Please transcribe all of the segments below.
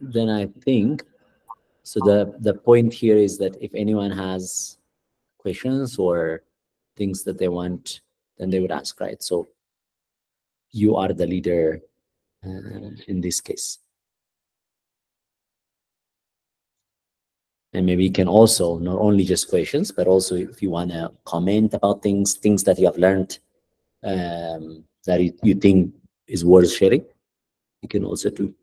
then I think, so the, the point here is that if anyone has questions or things that they want, then they would ask, right? So you are the leader uh, in this case. And maybe you can also, not only just questions, but also if you want to comment about things, things that you have learned um, that you, you think is worth sharing, you can also do.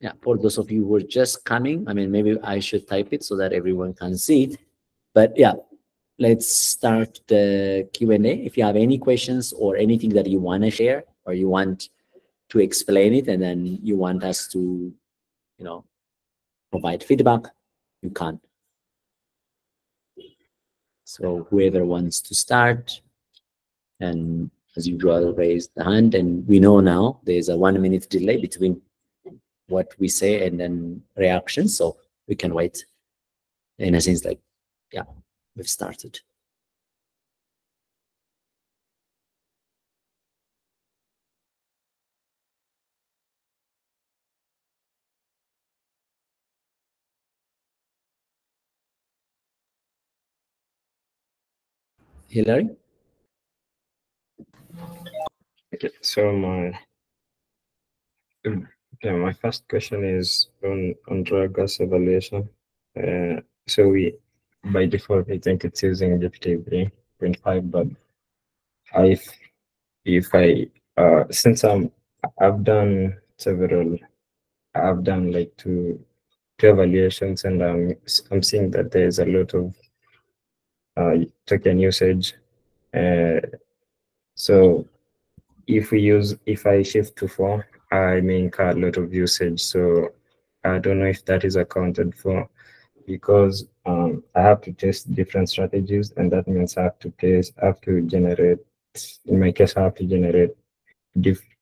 Yeah, for those of you who are just coming, I mean, maybe I should type it so that everyone can see it. But yeah, let's start the Q&A. If you have any questions or anything that you want to share or you want to explain it and then you want us to, you know, provide feedback, you can. So whoever wants to start and as usual, raise the hand. And we know now there's a one minute delay between what we say and then reactions. So we can wait in a sense like, yeah, we've started. Hillary? Okay, so my yeah, my first question is on on Ragas evaluation. Uh, so we by default I think it's using GPT 3.5, but if if I uh since I'm I've done several I've done like two two evaluations and I'm I'm seeing that there's a lot of uh token usage. Uh so if we use if I shift to four I may incur a lot of usage. So I don't know if that is accounted for because um, I have to test different strategies, and that means I have to test, I have to generate, in my case, I have to generate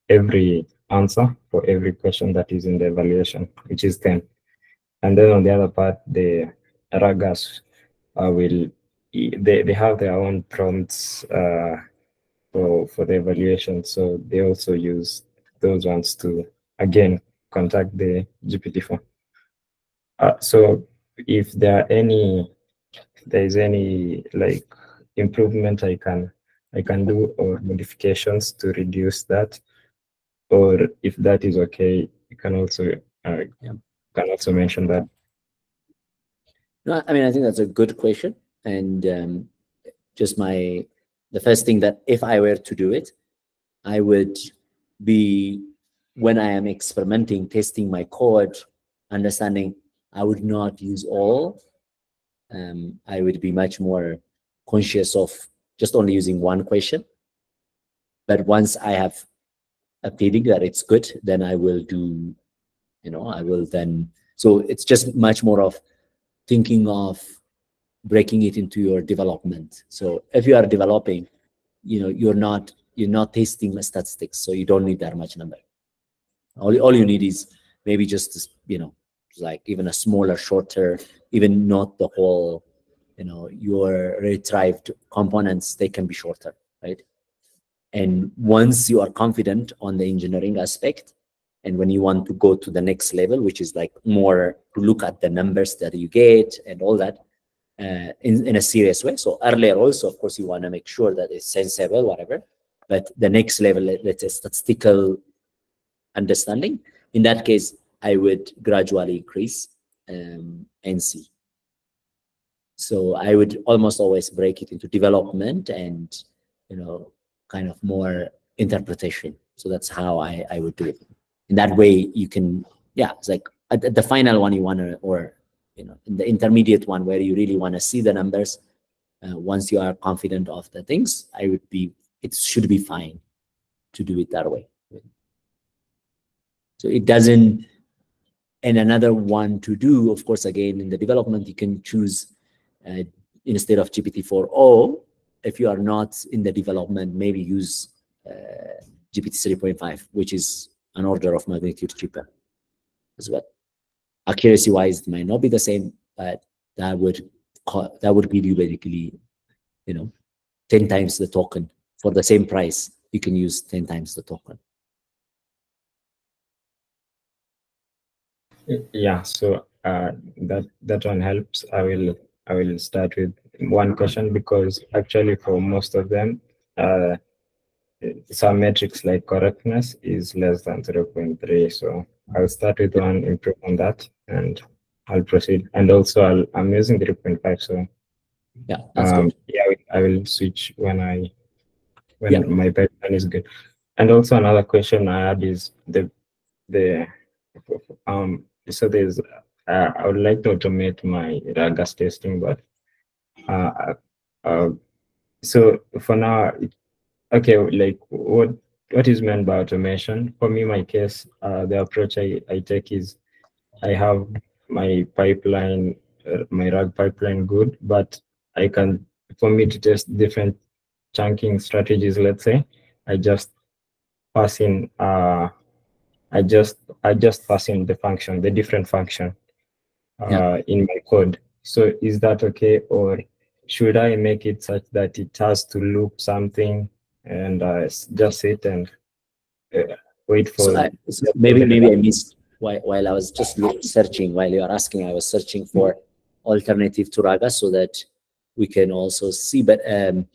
every answer for every question that is in the evaluation, which is 10. And then on the other part, the RAGAS uh, will, they, they have their own prompts uh, for, for the evaluation. So they also use those ones to again contact the GPT-4. Uh, so if there are any, there is any like improvement I can I can do or modifications to reduce that, or if that is okay, you can also uh, yeah. can also mention that. No, I mean I think that's a good question, and um, just my the first thing that if I were to do it, I would be when I am experimenting, testing my code, understanding I would not use all. Um, I would be much more conscious of just only using one question. But once I have a feeling that it's good, then I will do, you know, I will then. So it's just much more of thinking of breaking it into your development. So if you are developing, you know, you're not you're not testing the statistics, so you don't need that much number. All, all you need is maybe just, you know, like even a smaller, shorter, even not the whole, you know, your retrieved components, they can be shorter, right? And once you are confident on the engineering aspect, and when you want to go to the next level, which is like more to look at the numbers that you get and all that uh, in, in a serious way. So earlier also, of course, you want to make sure that it's sensible, whatever. But the next level, let's say statistical understanding, in that case, I would gradually increase um, NC. So I would almost always break it into development and, you know, kind of more interpretation. So that's how I, I would do it. In that way, you can, yeah, it's like at the final one you want to, or, you know, in the intermediate one where you really want to see the numbers, uh, once you are confident of the things, I would be it should be fine to do it that way. So it doesn't, and another one to do, of course, again, in the development, you can choose uh, instead of GPT-4o, if you are not in the development, maybe use uh, GPT 3.5, which is an order of magnitude cheaper. as well. Accuracy wise, it might not be the same, but that would that would give you basically, you know, 10 times the token for the same price. You can use 10 times the token. Yeah, so uh, that that one helps. I will I will start with one question because actually for most of them, uh, some metrics like correctness is less than 0.3. So I'll start with one, improve on that, and I'll proceed. And also I'll, I'm using 3.5. so yeah, um, yeah, I will switch when I when yeah. my pipeline is good. And also another question I had is the the um so there's uh, I would like to automate my RAGAS testing, but uh, uh, so for now, okay, like what what is meant by automation? For me, my case, uh, the approach I, I take is I have my pipeline, uh, my RAG pipeline good, but I can, for me to test different chunking strategies, let's say, I just pass in, uh, I just, I just pass in the function, the different function uh, yeah. in my code. So is that okay? Or should I make it such that it has to loop something and uh, just sit and uh, wait for? So I, so maybe maybe I missed while, while I was just searching while you are asking. I was searching for alternative to Raga so that we can also see. But um,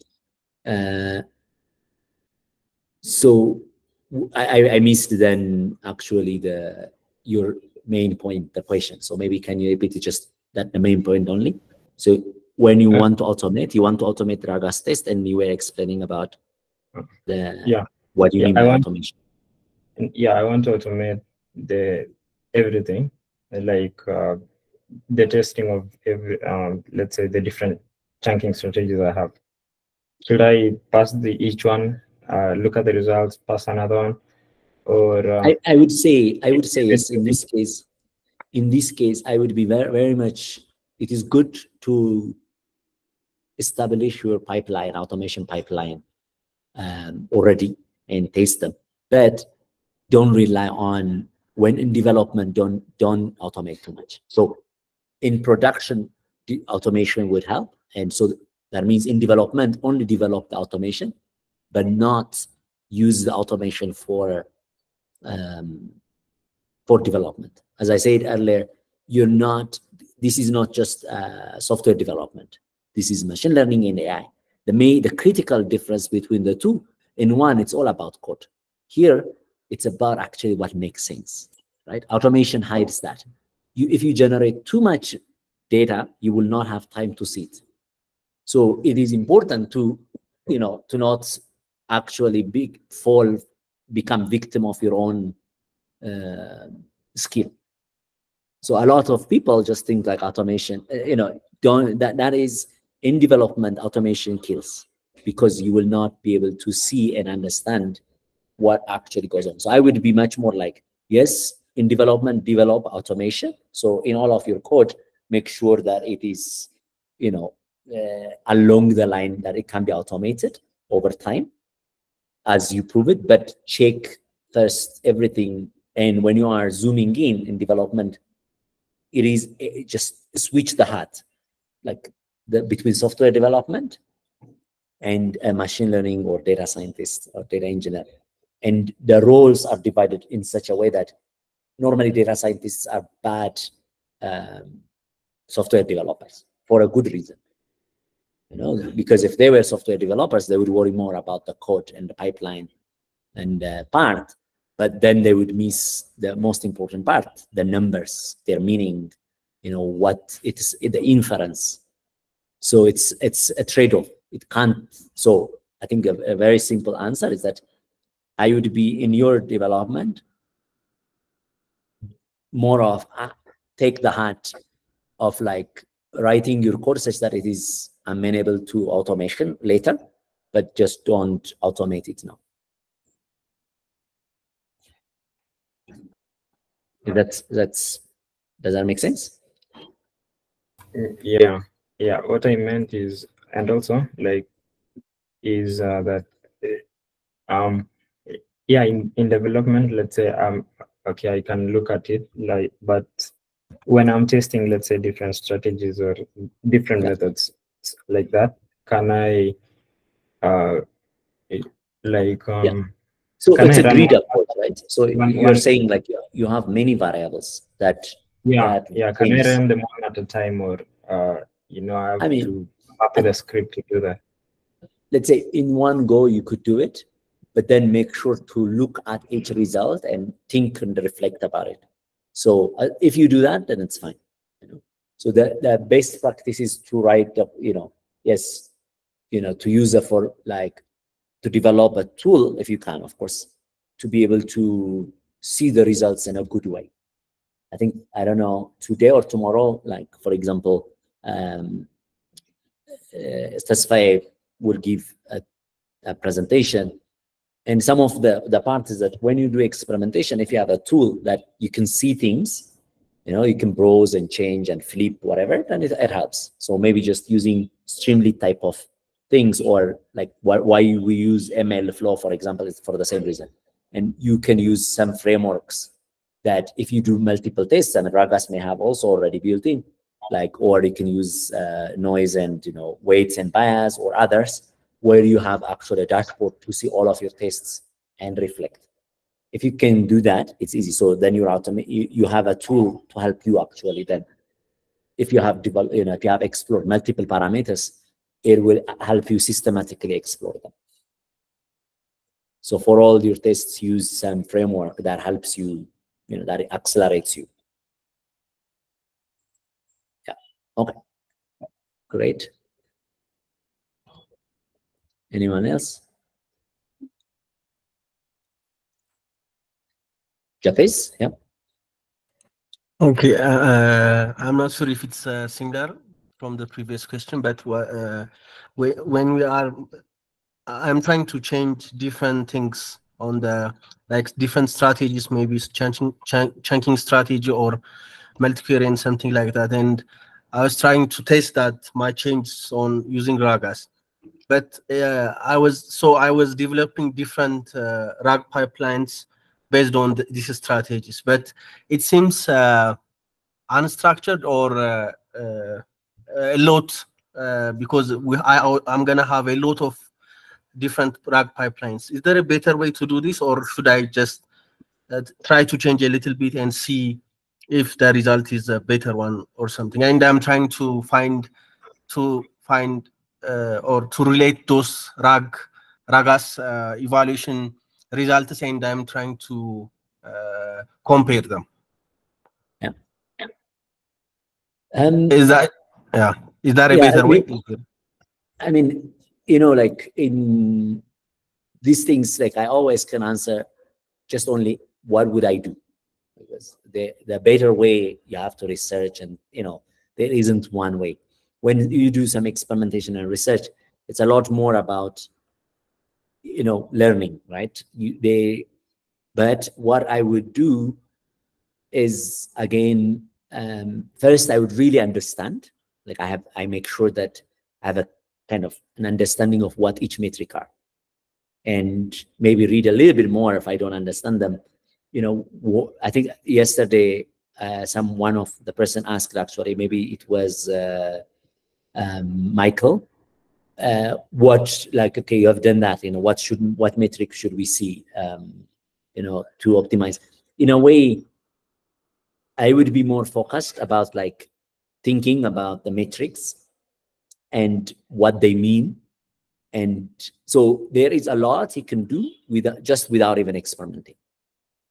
so I, I missed then actually the your main point, the question. So maybe can you repeat it just that the main point only? So when you uh, want to automate, you want to automate Ragas test, and you were explaining about the yeah what do you yeah, mean by want, automation? Yeah, I want to automate the everything like uh, the testing of every um, let's say the different chunking strategies I have. Should I pass the each one, uh, look at the results, pass another one, or uh, I, I would say I would say yes. In this case, in this case, I would be very very much. It is good to establish your pipeline, automation pipeline um, already and test them, but don't rely on when in development. Don't don't automate too much. So in production, the automation would help, and so that means in development only develop the automation, but not use the automation for um, for development. As I said earlier, you're not, this is not just uh, software development. This is machine learning and AI. The, main, the critical difference between the two, in one, it's all about code. Here, it's about actually what makes sense, right? Automation hides that. You, if you generate too much data, you will not have time to see it. So it is important to, you know, to not actually be, fall become victim of your own uh, skill. So a lot of people just think like automation, uh, you know, don't that that is in development automation kills because you will not be able to see and understand what actually goes on. So I would be much more like, yes, in development, develop automation. So in all of your code, make sure that it is, you know, along the line that it can be automated over time as you prove it, but check first everything. And when you are zooming in in development, it is it just switch the hat, like the between software development and a machine learning or data scientist or data engineer. And the roles are divided in such a way that normally data scientists are bad um, software developers for a good reason you know, because if they were software developers, they would worry more about the code and the pipeline and the part, but then they would miss the most important part, the numbers, their meaning, you know, what it's the inference. So it's it's a trade-off. It can't. So I think a, a very simple answer is that I would be in your development more of uh, take the hat of like writing your code such that it is amenable to automation later, but just don't automate it now. That's that's does that make sense? Yeah, yeah. What I meant is, and also like, is uh, that um, yeah, in in development, let's say um, okay, I can look at it like, but when I'm testing, let's say different strategies or different Yeah. methods like that, can I, uh, like, um, So it's I a grid approach, right? So one- you're one- saying like you- have many variables that yeah, that yeah, can I things- run them one at a time or, uh, you know, I have I mean, to with a script to do that? let's say in one go you could do it, but then make sure to look at each result and think and reflect about it. So uh, if you do that, then it's fine. So the, the best practice is to write up, you know, yes, you know, to use it for like to develop a tool if you can, of course, to be able to see the results in a good way. I think I don't know today or tomorrow, like for example, um, uh, will give a, a presentation, and some of the the part is that when you do experimentation, if you have a tool that you can see things, you know, you can browse and change and flip whatever, then it, it helps. So maybe just using Streamlit type of things, or like why, why we use ML flow, for example, is for the same reason. And you can use some frameworks that if you do multiple tests, and Ragas may have also already built in, like, or you can use uh, noise and, you know, weights and bias or others, where you have actually a dashboard to see all of your tests and reflect. If you can do that, it's easy. So then you're automate, you, you have a tool to help you actually then. If you have developed, you know, if you have explored multiple parameters, it will help you systematically explore them. So for all your tests, use some framework that helps you, you know, that accelerates you. Yeah. Okay. Great. Anyone else? Yeah. Okay, uh, uh, I'm not sure if it's uh, similar from the previous question, but uh, we, when we are, I'm trying to change different things on the like different strategies, maybe chunking, chunk, chunking strategy or multi-query and something like that. And I was trying to test that my changes on using Ragas, but uh, I was so I was developing different uh, RAG pipelines based on th- these strategies, but it seems uh, unstructured or uh, uh, a lot uh, because we, I, I'm gonna have a lot of different RAG pipelines. Is there a better way to do this, or should I just uh, try to change a little bit and see if the result is a better one or something? And I'm trying to find to find or to relate those RAG RAGAS evaluation results, and I'm trying to uh, compare them. Yeah. Um, Is that yeah? Is that a Yeah, better I way? I mean, you know, like in these things, like I always can answer just only what would I do? Because the the better way you have to research, and you know, there isn't one way. When you do some experimentation and research, it's a lot more about you know learning, right? You they, but what I would do is again, um, first I would really understand. Like I have, I make sure that I have a kind of an understanding of what each metric are and maybe read a little bit more if I don't understand them. You know, I think yesterday, uh, some one of the person asked actually, maybe it was uh, um, Michael, uh, what like okay, you have done that. You know, what should what metric should we see? Um, you know, to optimize. In a way, I would be more focused about like thinking about the metrics and what they mean. And so there is a lot you can do without just without even experimenting.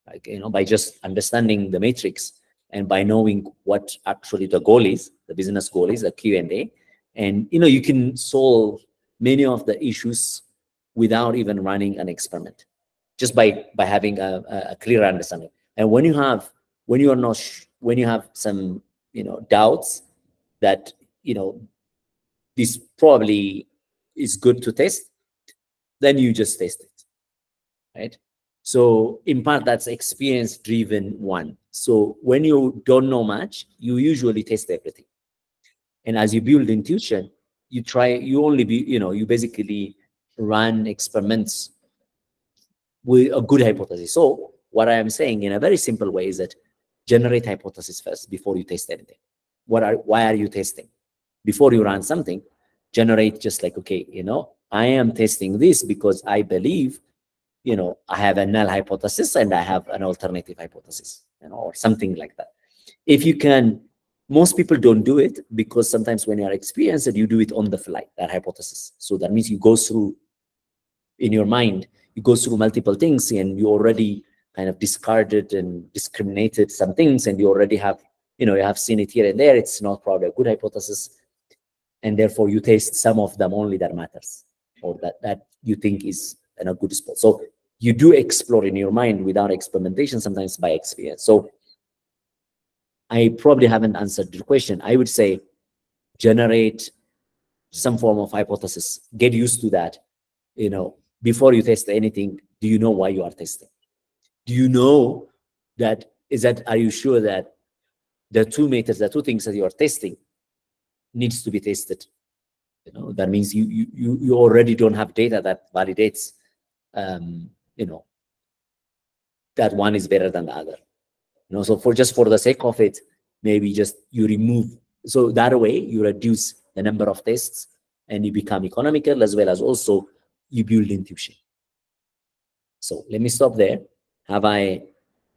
Like, you know, by just understanding the matrix and by knowing what actually the goal is, the business goal is, the Q&A. And, you know, you can solve many of the issues without even running an experiment, just by, by having a, a- clear understanding. And when you have, when you are not, when you have some, you know, doubts that, you know, this probably is good to test, then you just test it, right? So in part, that's experience driven one. So when you don't know much, you usually test everything. And as you build intuition, you try, you only be, you know, you basically run experiments with a good hypothesis. So what I am saying in a very simple way is that generate hypothesis first before you test anything. What are why are you testing? Before you run something, generate just like, okay, you know, I am testing this because I believe, you know, I have a null hypothesis and I have an alternative hypothesis, you know, or something like that. If you can, most people don't do it because sometimes when you are experienced, you do it on the fly, that hypothesis. So that means you go through in your mind, you go through multiple things and you already kind of discarded and discriminated some things and you already have, you know, you have seen it here and there. It's not probably a good hypothesis. And therefore you taste some of them only that matters or that, that you think is in a good spot. So you do explore in your mind without experimentation, sometimes by experience. So I probably haven't answered the question. I would say generate some form of hypothesis, get used to that, you know, before you test anything, do you know why you are testing? Do you know that, is that, are you sure that the two meters, the two things that you are testing needs to be tested? You know, that means you, you, you already don't have data that validates, um, you know, that one is better than the other. You know, so for just for the sake of it, maybe just you remove, so that way you reduce the number of tests and you become economical as well as also you build intuition. So let me stop there. Have I,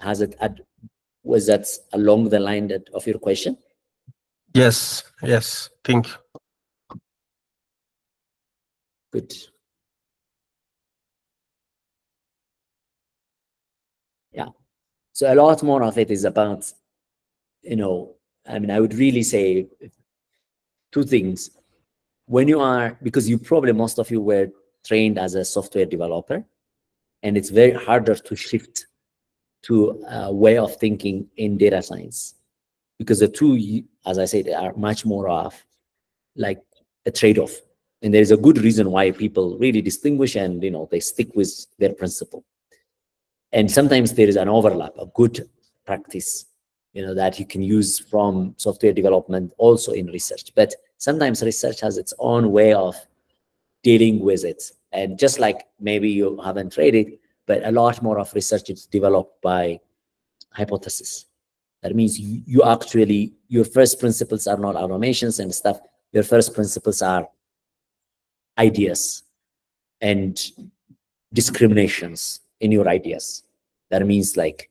has it, was that along the line that, of your question? Yes, yes, thank you. Good. Yeah. So a lot more of it is about, you know, I mean, I would really say two things. When you are, because you probably, most of you were trained as a software developer, and it's very harder to shift to a way of thinking in data science because the two, as I said, are much more of like a trade-off. And there is a good reason why people really distinguish and you know they stick with their principle. And sometimes there is an overlap, a good practice, you know, that you can use from software development also in research. But sometimes research has its own way of dealing with it. And just like maybe you haven't tried it, but a lot more of research is developed by hypothesis. That means you, you actually, your first principles are not automations and stuff. Your first principles are ideas and discriminations in your ideas. That means like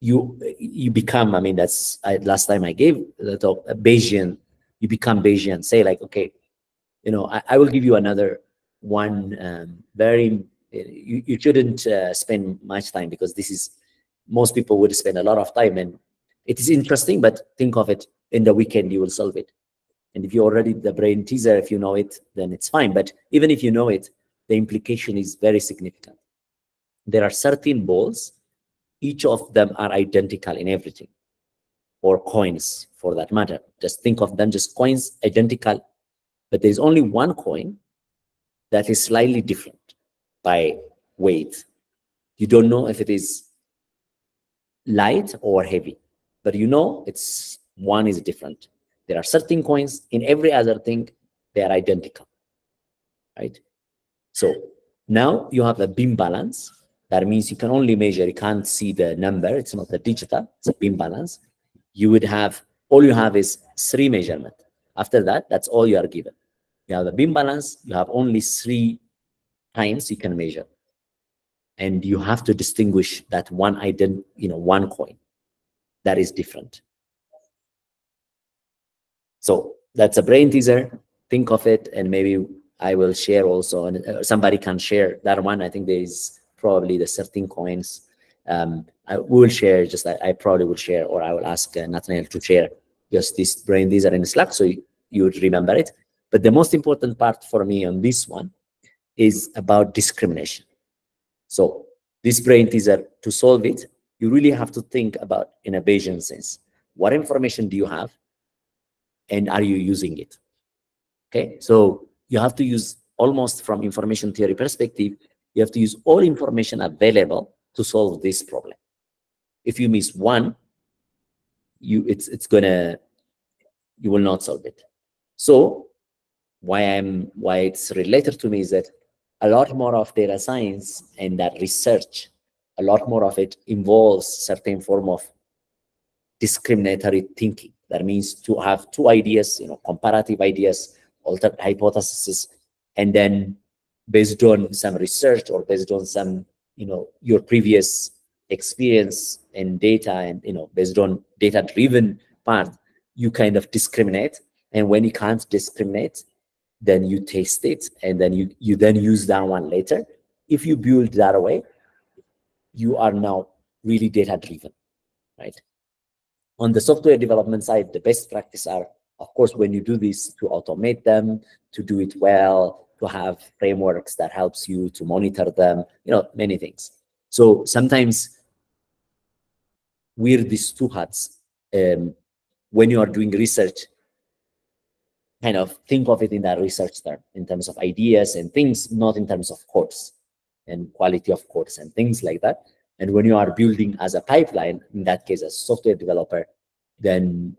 you you become, I mean, that's I, last time I gave the talk, Bayesian, you become Bayesian. Say like, okay, you know, I, I will give you another one um, very, you, you shouldn't uh, spend much time because this is, most people would spend a lot of time and it is interesting, but think of it in the weekend, you will solve it. And if you already the brain teaser, if you know it, then it's fine. But even if you know it, the implication is very significant. There are 13 balls. Each of them are identical in everything, or coins for that matter. Just think of them just coins, identical. But there's only one coin that is slightly different by weight. You don't know if it is light or heavy but you know it's one is different. There are certain coins in every other thing, they are identical, right? So now you have a beam balance. That means you can only measure, you can't see the number. It's not a digital, it's a beam balance. You would have, all you have is three measurement. After that, that's all you are given. You have a beam balance, you have only three times you can measure. And you have to distinguish that one ident, you know, one coin that is different. So that's a brain teaser. Think of it, and maybe I will share also, and uh, somebody can share that one. I think there is probably the 13 coins. Um, I will share, just I, I, probably will share, or I will ask uh, Nathaniel to share just this brain teaser in Slack so you, you would remember it. But the most important part for me on this one is about discrimination. So this brain teaser, to solve it, you really have to think about in a Bayesian sense. What information do you have? And are you using it? Okay, so you have to use almost from information theory perspective, you have to use all information available to solve this problem. If you miss one, you it's it's gonna you will not solve it. So why I'm why it's related to me is that a lot more of data science and that research a lot more of it involves certain form of discriminatory thinking. That means to have two ideas, you know, comparative ideas, alternate hypotheses, and then based on some research or based on some, you know, your previous experience and data and, you know, based on data-driven part, you kind of discriminate. And when you can't discriminate, then you taste it and then you, you then use that one later. If you build that way, you are now really data-driven, right? On the software development side, the best practice are, of course, when you do this, to automate them, to do it well, to have frameworks that helps you to monitor them, you know, many things. So sometimes wear these two hats. Um, when you are doing research, kind of think of it in that research term, in terms of ideas and things, not in terms of codes and quality of codes and things like that. And when you are building as a pipeline, in that case, as a software developer, then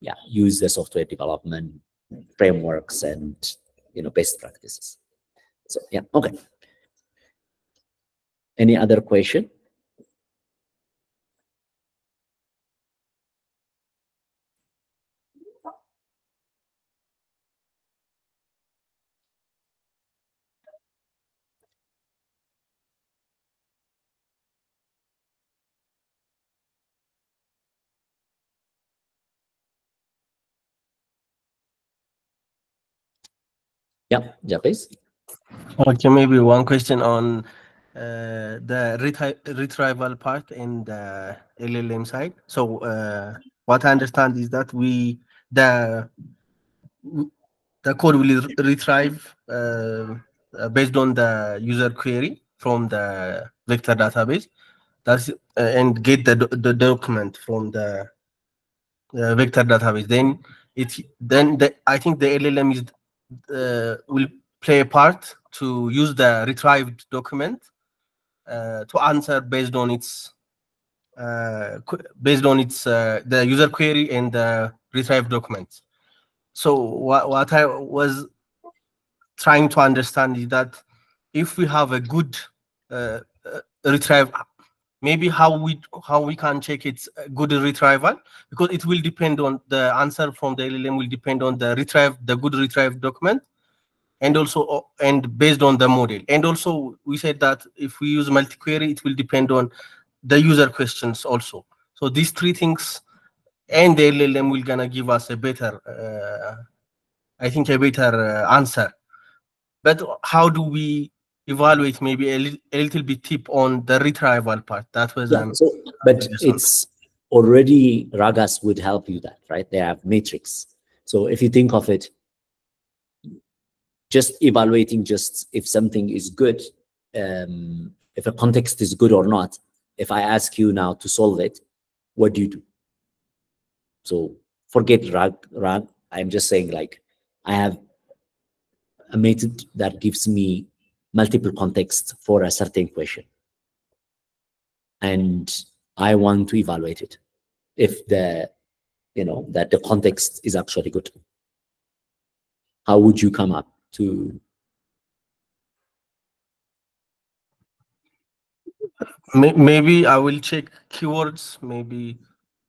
yeah, use the software development frameworks and you know best practices. So yeah, okay. Any other question? Yeah, yeah, please. Okay, maybe one question on uh, the retri- retrieval part in the LLM side. So uh, what I understand is that we the the code will retrieve uh, based on the user query from the vector database. That's uh, and get the the document from the vector database. Then it then the, I think the LLM is will play a part to use the retrieved document uh, to answer based on its uh, based on its uh, the user query and the retrieved documents. So what what I was trying to understand is that if we have a good uh, uh, retrieve, maybe how we how we can check it's good retrieval because it will depend on the answer from the LLM will depend on the retrieve the good retrieve document and also and based on the model. And also we said that if we use multi-query it will depend on the user questions also. So these three things and the llm will gonna give us a better uh, i think a better uh, answer. But how do we evaluate maybe a, li- a little bit tip on the retrieval part that was Yeah, um, so, but it's already Ragas would help you that, right? They have matrix. So if you think of it, just evaluating just if something is good, um, if a context is good or not. If I ask you now to solve it, what do you do? So forget rag, rag. I'm just saying like I have a method that gives me multiple contexts for a certain question and I want to evaluate it if the you know that the context is actually good. How would you come up to maybe I will check keywords. Maybe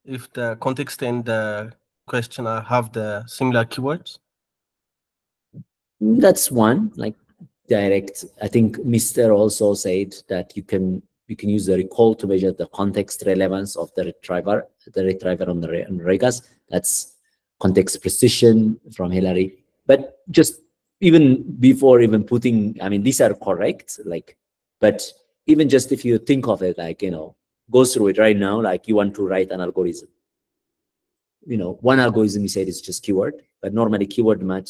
if the context and the question have the similar keywords. that's one like direct. I think mr also said that you can you can use the recall to measure the context relevance of the retriever the retriever on the on Ragas. That's context precision from hillary. But just even before even putting i mean these are correct like but even just if you think of it like you know go through it right now like you want to write an algorithm. You know one algorithm you said is just keyword but normally keyword match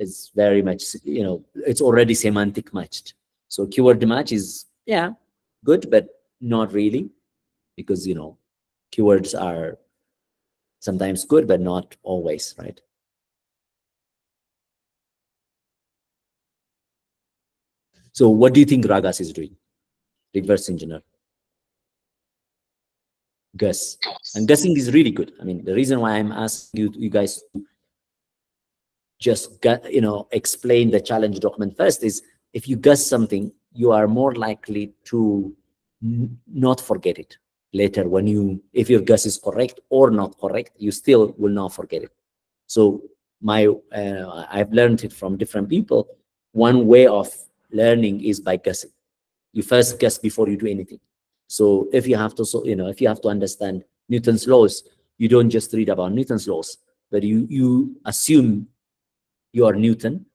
is very much you know it's already semantic matched. So keyword match is yeah good but not really because you know keywords are sometimes good but not always right? So what do you think ragas is doing? Reverse engineer. Guess and guessing is really good. I mean the reason why i'm asking you you guys to just get, you know explain the challenge document first is if you guess something you are more likely to not forget it later when you, if your guess is correct or not correct, you still will not forget it. So my, uh, I've learned it from different people. One way of learning is by guessing. You first guess before you do anything. So if you have to, so, you know, if you have to understand Newton's laws, you don't just read about Newton's laws, but you, you assume you are Newton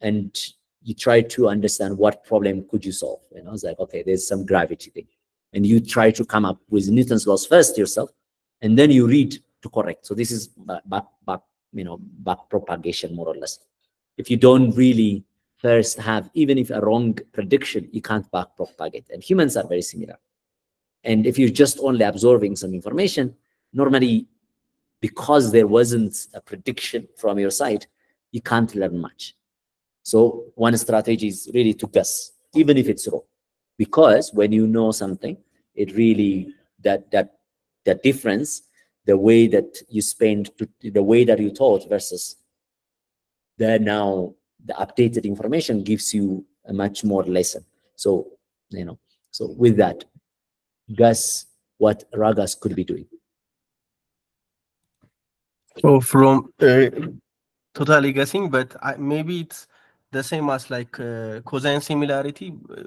and you try to understand what problem could you solve. You know, it's like, okay, there's some gravity thing. And you try to come up with Newton's laws first yourself, and then you read to correct. So this is back, back, you know, back propagation more or less. If you don't really first have, even if a wrong prediction, you can't back propagate. And humans are very similar. And if you're just only absorbing some information, normally because there wasn't a prediction from your side, you can't learn much. So one strategy is really to guess, even if it's wrong. Because when you know something, it really, that, that, that difference, the way that you spend, the way that you taught versus the now, the updated information gives you a much more lesson. So, you know, so with that, guess what Ragas could be doing. So from uh, totally guessing, but I, maybe it's the same as like uh, cosine similarity uh,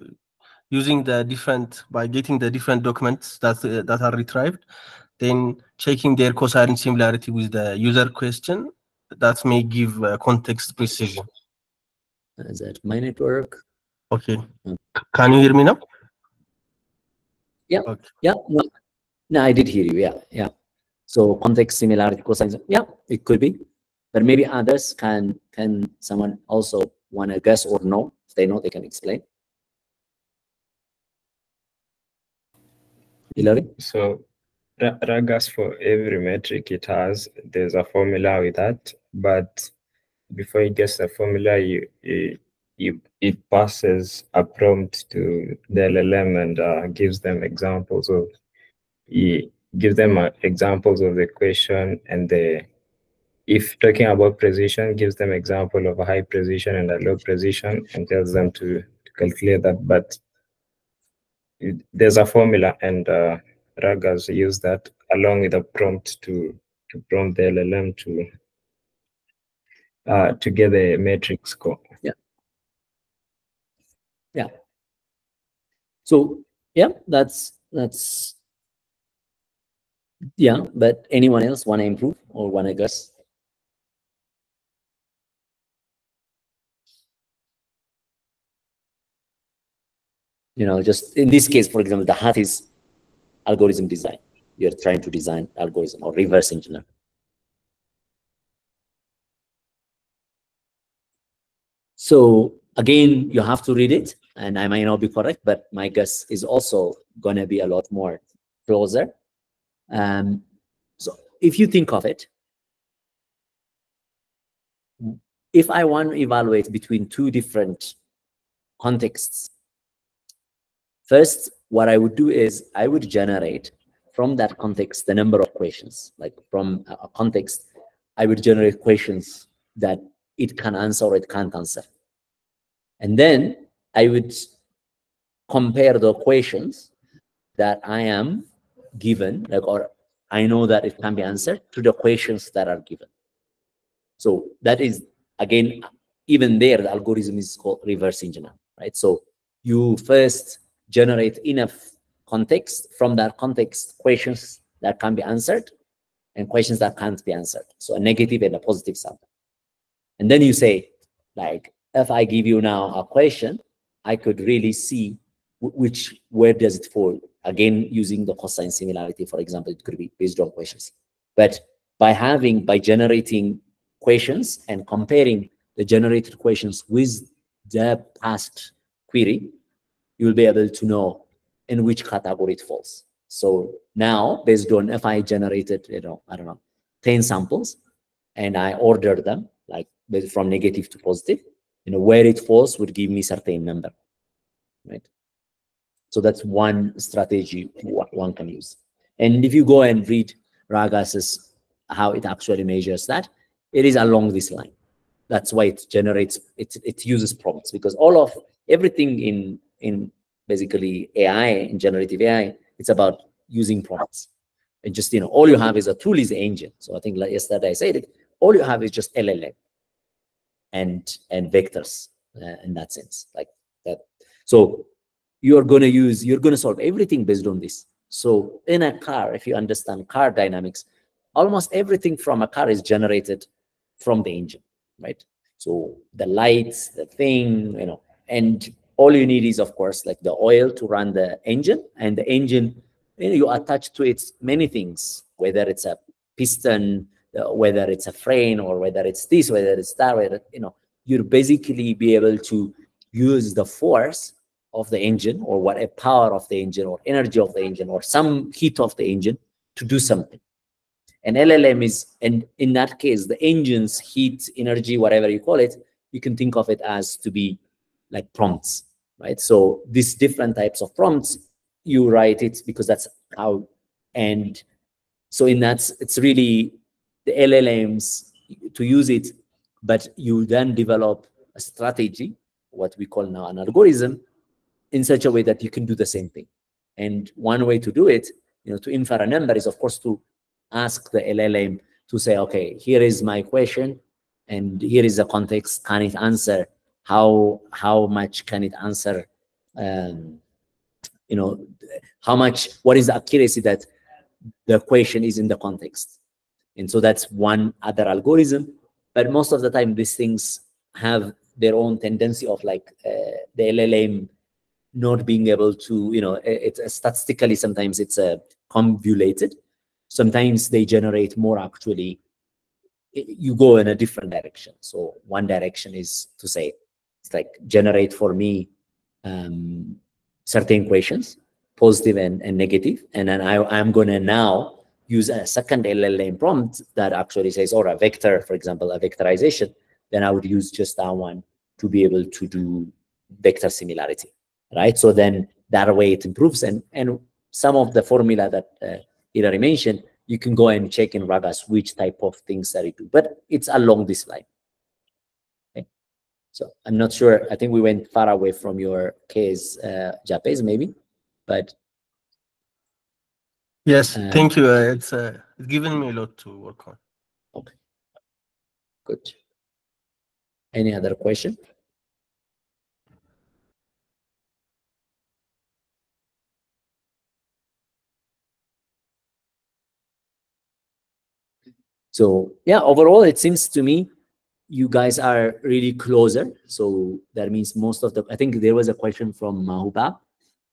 using the different by getting the different documents that uh, that are retrieved then checking their cosine similarity with the user question that may give uh, context precision. Is that my network? Okay. Can you hear me now? Yeah. Okay. yeah. No, no i did hear you. Yeah. Yeah. So context similarity cosine yeah it could be but maybe others can can someone also want to guess or no? If they know, they can explain. Hilary? So Ragas for every metric it has, there's a formula with that, but before you get the formula, you, you, you it passes a prompt to the LLM and uh, gives them examples of, you give them uh, examples of the question and the if talking about precision, gives them example of a high precision and a low precision and tells them to, to calculate that. But there's a formula and uh, Ragas use that along with a prompt to, to prompt the LLM to uh, to get the metric score. Yeah. Yeah. So yeah, that's that's yeah. But anyone else want to improve or want to guess? You know, just in this case, for example, the hat is algorithm design. You're trying to design algorithm or reverse engineer. So again, you have to read it, and I might not be correct, but my guess is also going to be a lot more closer. Um, so if you think of it, if I want to evaluate between two different contexts First, what I would do is I would generate from that context the number of questions. Like from a context, I would generate questions that it can answer or it can't answer. And then I would compare the questions that I am given, like or I know that it can be answered to the questions that are given. So that is again, even there, the algorithm is called reverse engineer, right? So you first generate enough context from that context questions that can be answered and questions that can't be answered. So a negative and a positive sample. And then you say like if i give you now a question i could really see which where does it fall? Again using the cosine similarity for example it could be based on questions. But by having by generating questions and comparing the generated questions with the past query you will be able to know in which category it falls. So now, based on if I generated, you know, I don't know, 10 samples and I order them like from negative to positive, you know, where it falls would give me certain number, right? So that's one strategy one can use. And if you go and read Ragas's how it actually measures that, it is along this line. That's why it generates, it, it uses prompts because all of everything in in basically AI and generative AI, it's about using prompts. And just, you know, all you have is a tool is engine. So I think like yesterday I said it, all you have is just LLM and and vectors uh, in that sense, like that. So you're going to use, you're going to solve everything based on this. So in a car, if you understand car dynamics, almost everything from a car is generated from the engine, right? So the lights, the thing, you know, and all you need is, of course, like the oil to run the engine, and the engine, you, know, you attach to it many things, whether it's a piston, uh, whether it's a frame, or whether it's this, whether it's that, whether, you know, you'll basically be able to use the force of the engine or what a power of the engine or energy of the engine or some heat of the engine to do something. And LLM is, and in that case, the engine's heat, energy, whatever you call it, you can think of it as to be like prompts, right? So these different types of prompts, you write it because that's how, and so in that, it's really the LLMs to use it, but you then develop a strategy, what we call now an algorithm, in such a way that you can do the same thing. And one way to do it, you know, to infer a number is of course to ask the LLM to say, okay, here is my question, and here is the context. Can it answer? How how much can it answer? Um, you know, how much? What is the accuracy that the question is in the context? And so that's one other algorithm. But most of the time, these things have their own tendency of like uh, the LLM not being able to, you know, it's it, statistically sometimes it's uh, convoluted. Sometimes they generate more actually. You go in a different direction. So one direction is to say, like generate for me um, certain equations, positive and, and negative, and then I, I'm going to now use a second LLM prompt that actually says, or a vector, for example, a vectorization, then I would use just that one to be able to do vector similarity right? So then that way it improves. And, and some of the formula that uh, Hilary mentioned, you can go and check in Ragas which type of things that it do, but it's along this line. So I'm not sure. I think we went far away from your case, uh, Japes, maybe, but. Yes, uh, thank you. Uh, it's, uh, it's given me a lot to work on. Okay, good. Any other question? So yeah, overall, it seems to me you guys are really closer. So that means most of the, I think there was a question from Mahuba.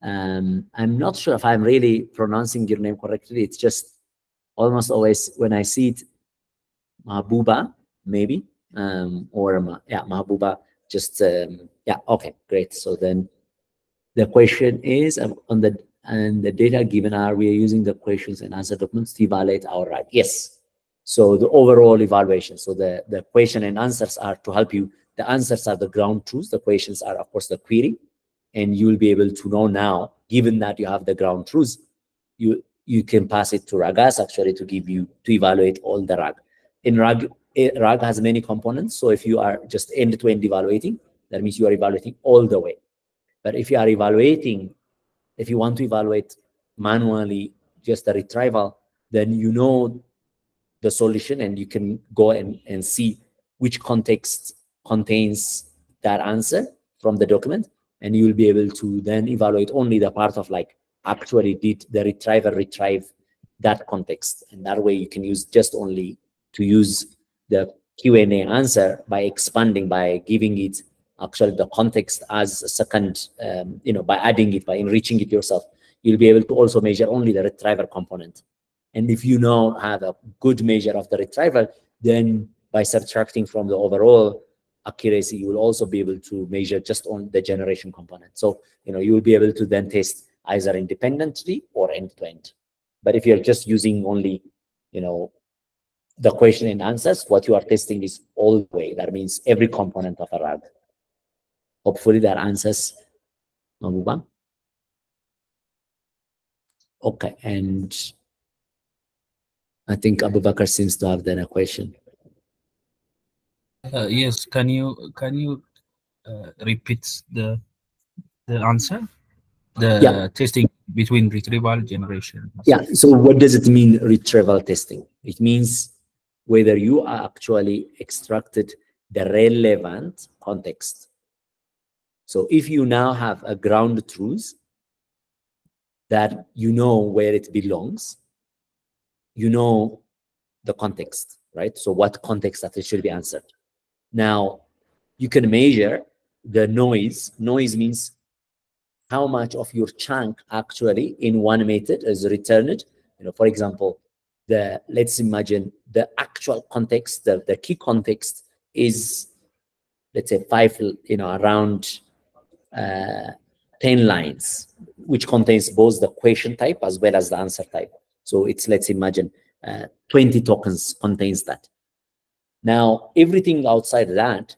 Um, I'm not sure if I'm really pronouncing your name correctly. It's just almost always when I see it, Mahbuba, maybe, um, or yeah, Mahbuba, just, um, yeah, okay, great. So then the question is um, on the, and the data given are, we using the questions and answer documents to evaluate our right. Yes, so the overall evaluation, so the, the question and answers are to help you. The answers are the ground truths. The questions are, of course, the query. And you will be able to know now, given that you have the ground truths, you, you can pass it to Ragas actually to give you, to evaluate all the RAG. In RAG, eh, RAG has many components. So if you are just end-to-end -end evaluating, that means you are evaluating all the way. But if you are evaluating, if you want to evaluate manually just the retrieval, then you know the solution and you can go and, and see which context contains that answer from the document. And you will be able to then evaluate only the part of like actually did the retriever retrieve that context. And that way you can use just only to use the Q&A answer by expanding by giving it actually the context as a second um, you know by adding it by enriching it yourself. You'll be able to also measure only the retriever component and if you now have a good measure of the retrieval, then by subtracting from the overall accuracy, you will also be able to measure just on the generation component. So, you know, you will be able to then test either independently or end-to-end. But if you're just using only, you know, the question and answers, what you are testing is all the way. That means every component of a RAG. Hopefully that answers. move on. Okay, and I think Abu Bakr seems to have then a question. Uh, yes, can you can you uh, repeat the the answer? the Yeah. testing between retrieval generation. Yeah. So what does it mean retrieval testing? It means whether you are actually extracted the relevant context. So if you now have a ground truth that you know where it belongs, you know the context, right? So what context that it should be answered. Now you can measure the noise. Noise means how much of your chunk actually in one method is returned. You know, for example, the let's imagine the actual context, the, the key context is let's say five, you know, around uh, 10 lines, which contains both the question type as well as the answer type. So it's let's imagine uh, 20 tokens contains that. Now, everything outside that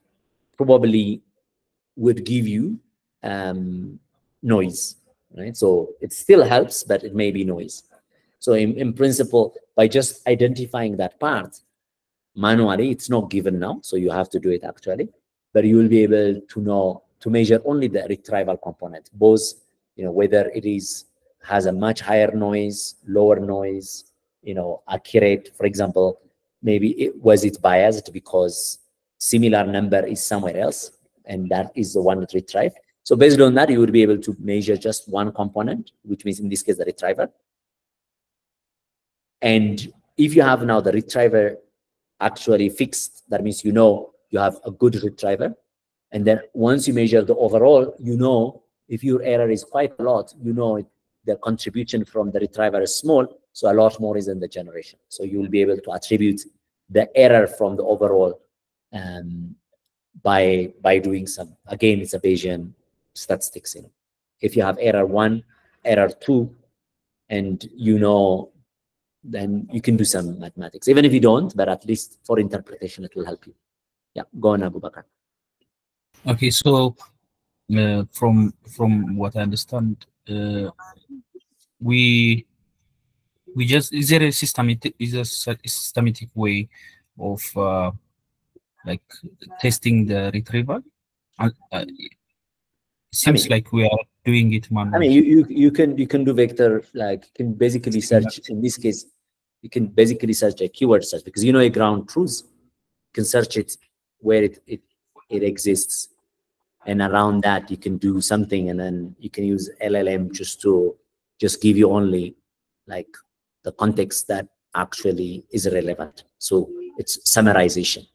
probably would give you um, noise, right? So it still helps, but it may be noise. So in, in principle, by just identifying that part manually, it's not given now, so you have to do it actually, but you will be able to know to measure only the retrieval component, both you know whether it is has a much higher noise, lower noise, you know, accurate. For example, maybe it was it biased because similar number is somewhere else, and that is the one that retrieved. So based on that, you would be able to measure just one component, which means in this case the retriever. And if you have now the retriever actually fixed, that means you know you have a good retriever. And then once you measure the overall, you know if your error is quite a lot, you know the contribution from the retriever is small, so a lot more is in the generation. So you will be able to attribute the error from the overall um, by by doing some again it's a Bayesian statistics. You know, if you have error one, error two, and you know, then you can do some mathematics. Even if you don't, but at least for interpretation, it will help you. Yeah, go on, Abu Bakr. Okay, so uh, from from what I understand, uh, we we just is there a systematic is a systematic way of uh, like testing the retrieval? Uh, uh, it seems mean- like we are doing it manually. I mean, you, you you can you can do vector like you can basically search. In this case, you can basically search a keyword search because you know a ground truth. You can search it where it it it exists, and around that you can do something, and then you can use LLM just to just give you only like the context that actually is relevant. So it's summarization.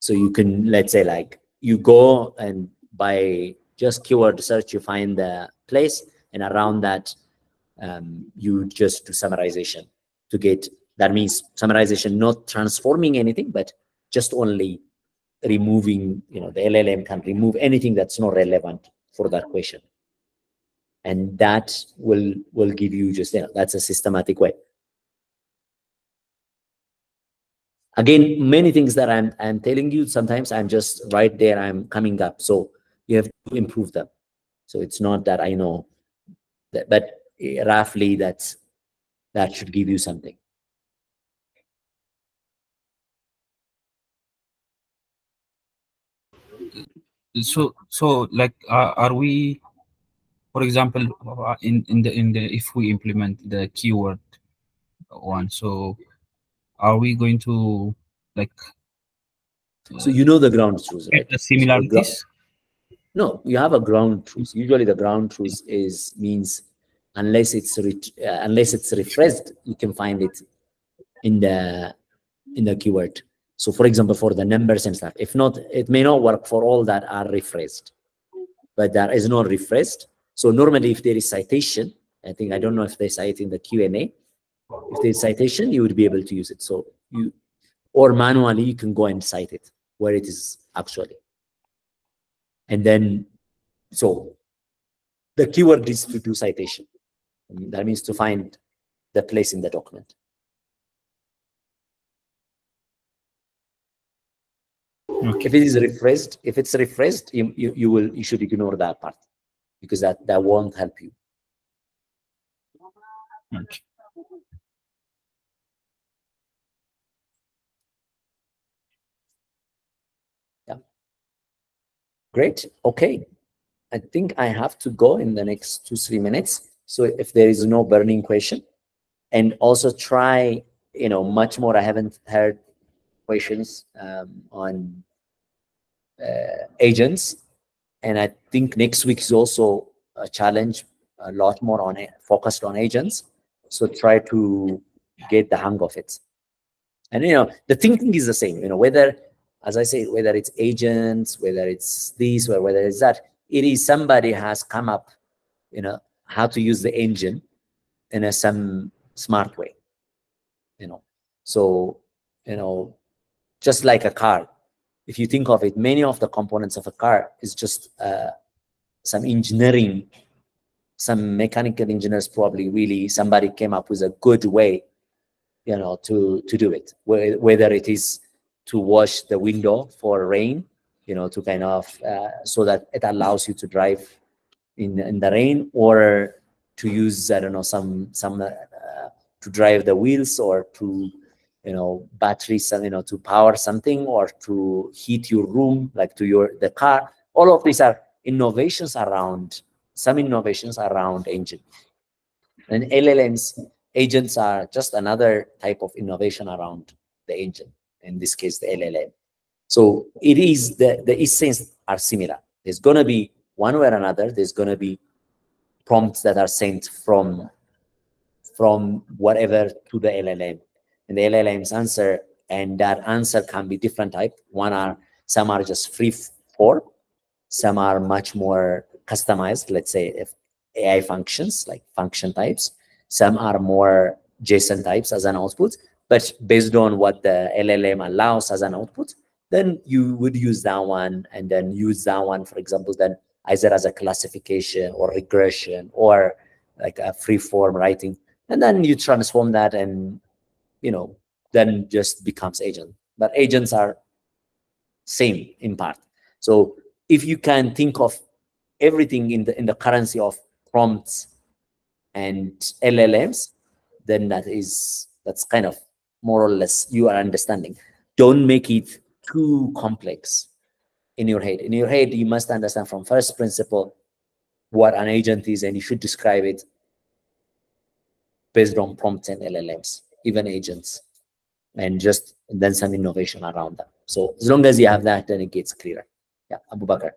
So you can let's say like you go and by just keyword search, you find the place, and around that, um, you just do summarization to get. That means summarization, not transforming anything, but just only removing. You know, the LLM can remove anything that's not relevant for that question, and that will will give you just you know, that's a systematic way. Again, many things that I'm I'm telling you, sometimes I'm just right there. I'm coming up, so you have to improve them. So it's not that I know, that, but eh, roughly that's that should give you something. so so like uh, are we for example uh, in in the in the if we implement the keyword one so are we going to like So you know the ground truth, right? the similarities No, you have a ground truth. Usually, the ground truth is means unless it's uh, unless it's refreshed, you can find it in the in the keyword. So, for example, for the numbers and stuff, if not, it may not work for all that are refreshed, but there is not refreshed. So normally, if there is citation, I think I don't know if they cite in the Q and A. If there's citation, you would be able to use it. So you or manually you can go and cite it where it is actually. And then, so the keyword is to do citation. That means to find the place in the document. okay If it is refreshed, if it's refreshed, you, you, you will you should ignore that part because that, that won't help you. okay Great. Okay. I think I have to go in the next two, three minutes. So if there is no burning question, and also try, you know, much more. I haven't heard questions um, on uh, agents, and I think next week is also a challenge, a lot more on it, focused on agents. So try to get the hang of it. And you know, the thinking is the same. You know, whether, as I say, whether it's agents, whether it's this, or whether it's that, it is somebody has come up, you know, how to use the engine in a some smart way. You know, so you know, just like a car, if you think of it, many of the components of a car is just uh, some engineering, some mechanical engineers probably really somebody came up with a good way, you know, to to do it. Whether it is to wash the window for rain, you know, to kind of uh, so that it allows you to drive in in the rain, or to use I don't know some some uh, to drive the wheels or to you know batteries you know to power something or to heat your room like to your the car. All of these are innovations around some innovations around engine. And llms agents are just another type of innovation around the engine in this case the llm so it is the the essence are similar. There's going to be one way or another there's going to be prompts that are sent from from whatever to the llm and the LLMs answer, and that answer can be different type. One are some are just free form, some are much more customized. Let's say if AI functions like function types, some are more JSON types as an output. But based on what the LLM allows as an output, then you would use that one and then use that one, for example, then either as a classification or regression or like a free form writing. And then you transform that and you know, then just becomes agent. But agents are same in part. So if you can think of everything in the in the currency of prompts and LLMs, then that is that's kind of more or less you are understanding. Don't make it too complex in your head. In your head, you must understand from first principle what an agent is, and you should describe it based on prompts and LLMs even agents, and just and then some innovation around them. So as long as you have that, then it gets clearer. Yeah, Abu Bakr.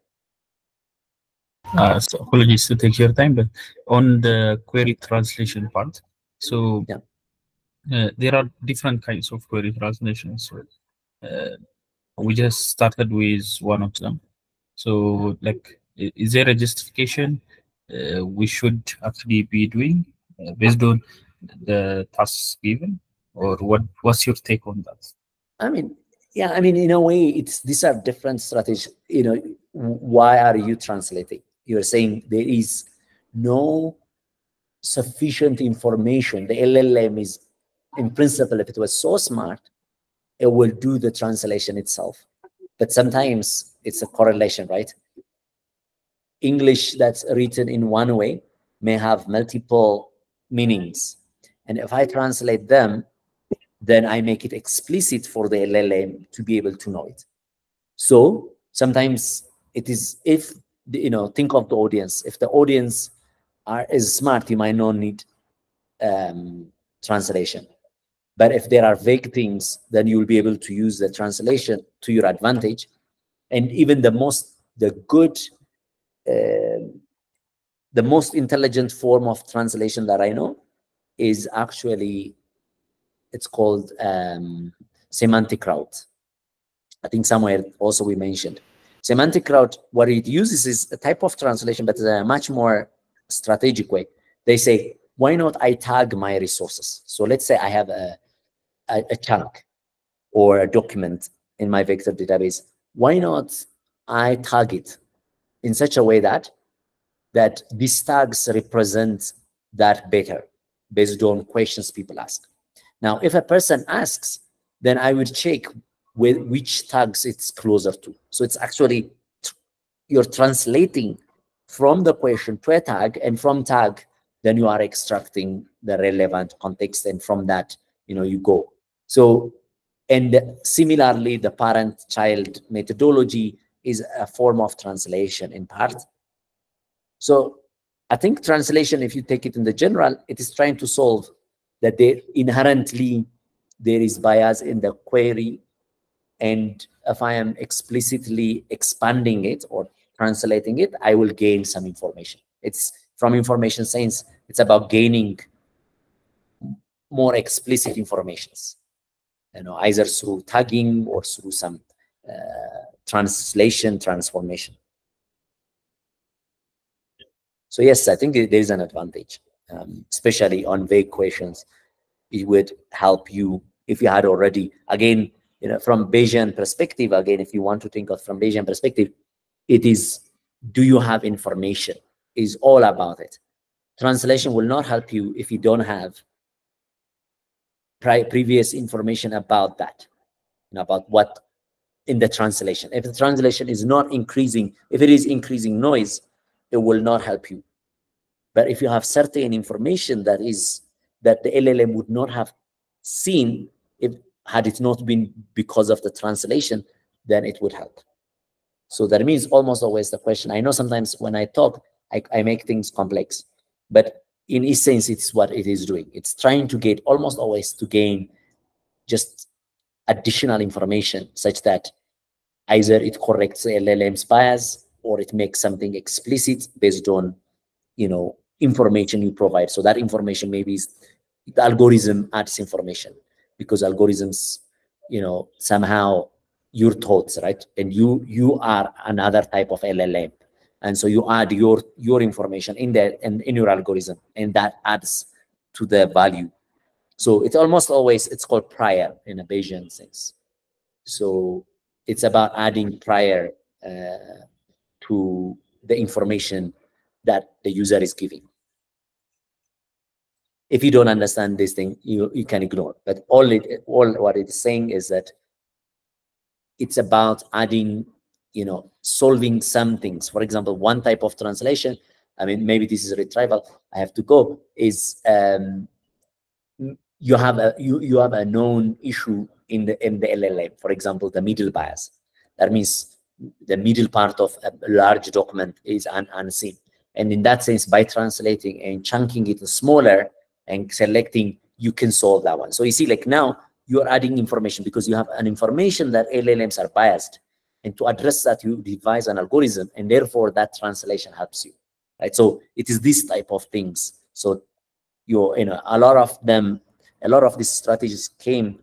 Uh, so apologies to take your time, but on the query translation part, so yeah. Uh, there are different kinds of query translations. So, uh, we just started with one of them. So, like, is there a justification uh, we should actually be doing uh, based on the tasks given or what what's your take on that? I mean yeah i mean in a way it's these are different strategies you know why are you translating? You're saying there is no sufficient information. The llm is in principle if it was so smart it will do the translation itself. But sometimes it's a correlation right? English that's written in one way may have multiple meanings and if I translate them, then I make it explicit for the LLM to be able to know it. So sometimes it is if you know think of the audience. If the audience are is smart, you might not need um, translation. But if there are vague things, then you will be able to use the translation to your advantage. And even the most the good uh, the most intelligent form of translation that I know is actually it's called um, semantic route. I think somewhere also we mentioned semantic route. What it uses is a type of translation, but a much more strategic way. They say, why not I tag my resources? So let's say I have a, a, a chunk or a document in my vector database. Why not I tag it in such a way that that these tags represent that better based on questions people ask. Now, if a person asks, then I would check with which tags it's closer to. So it's actually you're translating from the question to a tag, and from tag, then you are extracting the relevant context, and from that, you know, you go. So, and similarly, the parent-child methodology is a form of translation in part. So I think translation, if you take it in the general, it is trying to solve that there inherently there is bias in the query. And if I am explicitly expanding it or translating it, I will gain some information. It's from information science, it's about gaining more explicit informations, you know, either through tagging or through some uh, translation transformation. So yes, I think there is an advantage, um, especially on vague questions. It would help you if you had already, again, you know, from Bayesian perspective, again, if you want to think of from Bayesian perspective, it is, do you have information? Is all about it. Translation will not help you if you don't have previous information about that, you know, about what in the translation. If the translation is not increasing, if it is increasing noise, it will not help you. But if you have certain information that is that the LLM would not have seen if had it not been because of the translation, then it would help. So that means almost always the question. I know sometimes when I talk, I, I make things complex, but in essence, it's what it is doing. It's trying to get almost always to gain just additional information such that either it corrects LLM's bias or it makes something explicit based on, you know, information you provide. So that information maybe is the algorithm adds information because algorithms, you know, somehow your thoughts, right? And you you are another type of LLM. And so you add your your information in there and in your algorithm, and that adds to the value. So it's almost always it's called prior in a Bayesian sense. So it's about adding prior uh, to the information that the user is giving if you don't understand this thing, you, you can ignore. But all it all what it is saying is that it's about adding, you know, solving some things. For example, one type of translation, I mean, maybe this is retrieval, I have to go, is um, you have a you, you have a known issue in the in the LLM. For example, the middle bias. That means the middle part of a large document is un, unseen. And in that sense, by translating and chunking it smaller, and selecting, you can solve that one. So you see, like now you're adding information because you have an information that LLMs are biased. And to address that, you devise an algorithm, and therefore that translation helps you, right? So it is this type of things. So you you know a lot of them, a lot of these strategies came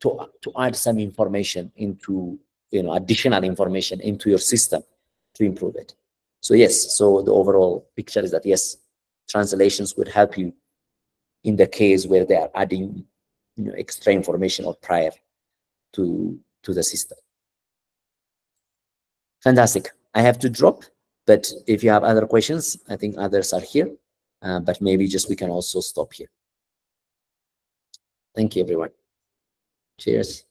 to to add some information into you know additional information into your system to improve it. So yes, so the overall picture is that yes, translations would help you in the case where they are adding you know, extra information or prior to, to the system. Fantastic. I have to drop, but if you have other questions, I think others are here, uh, but maybe just we can also stop here. Thank you, everyone. Cheers.